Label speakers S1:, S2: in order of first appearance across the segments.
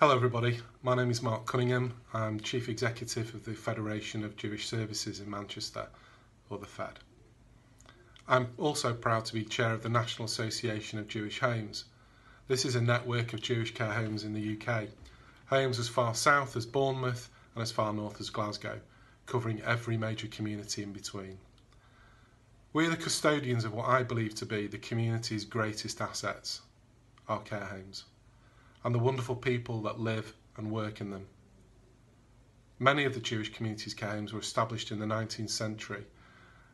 S1: Hello everybody, my name is Mark Cunningham. I'm Chief Executive of the Federation of Jewish Services in Manchester, or the FED. I'm also proud to be Chair of the National Association of Jewish Homes. This is a network of Jewish care homes in the UK. Homes as far south as Bournemouth and as far north as Glasgow, covering every major community in between. We're the custodians of what I believe to be the community's greatest assets, our care homes and the wonderful people that live and work in them. Many of the Jewish communities' care homes were established in the 19th century,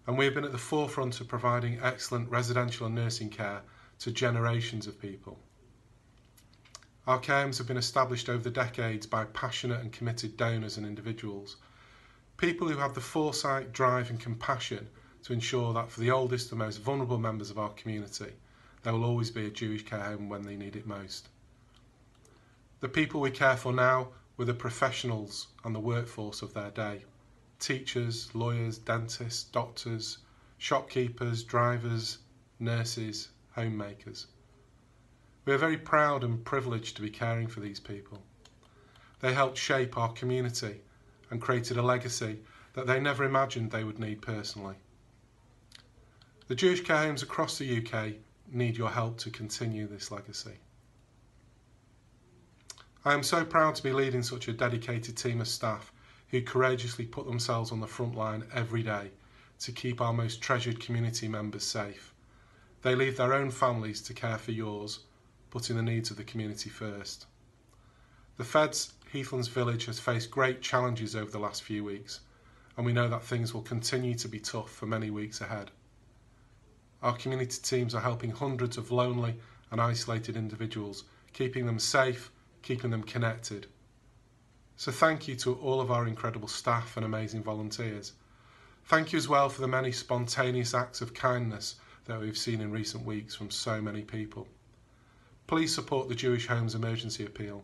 S1: and we have been at the forefront of providing excellent residential and nursing care to generations of people. Our care homes have been established over the decades by passionate and committed donors and individuals, people who have the foresight, drive, and compassion to ensure that for the oldest and most vulnerable members of our community, there will always be a Jewish care home when they need it most. The people we care for now were the professionals and the workforce of their day teachers, lawyers, dentists, doctors, shopkeepers, drivers, nurses, homemakers. We are very proud and privileged to be caring for these people. They helped shape our community and created a legacy that they never imagined they would need personally. The Jewish care homes across the UK need your help to continue this legacy. I am so proud to be leading such a dedicated team of staff who courageously put themselves on the front line every day to keep our most treasured community members safe. They leave their own families to care for yours, putting the needs of the community first. The Fed's Heathlands Village has faced great challenges over the last few weeks, and we know that things will continue to be tough for many weeks ahead. Our community teams are helping hundreds of lonely and isolated individuals, keeping them safe keeping them connected. So thank you to all of our incredible staff and amazing volunteers. Thank you as well for the many spontaneous acts of kindness that we've seen in recent weeks from so many people. Please support the Jewish Homes Emergency Appeal.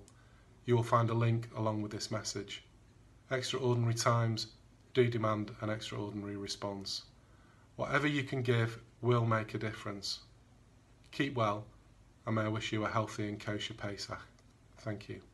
S1: You will find a link along with this message. Extraordinary times do demand an extraordinary response. Whatever you can give will make a difference. Keep well, and may I wish you a healthy and kosher Pesach. Thank you.